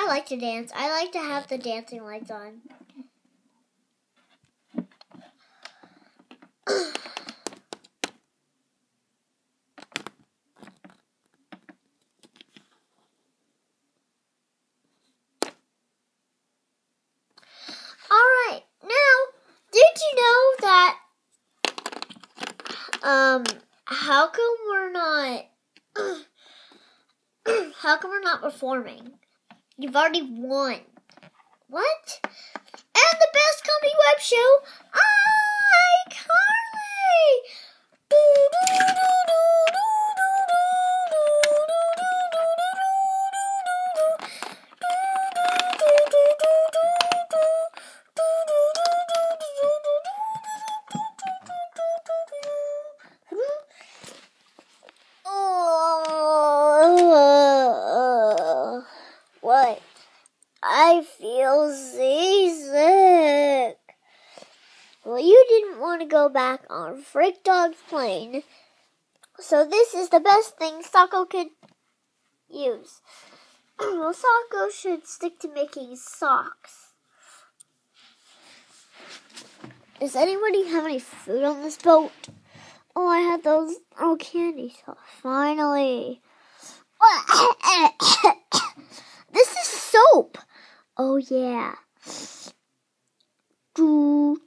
I like to dance. I like to have the dancing lights on. Alright, now, did you know that, um, how come we're not, how come we're not performing? You've already won. What? And the best comedy web show, I feel seasick. Well, you didn't want to go back on Freak Dog's plane, so this is the best thing Socko could use. well, Socko should stick to making socks. Does anybody have any food on this boat? Oh, I had those little candy sauce. Finally. Oh yeah. Do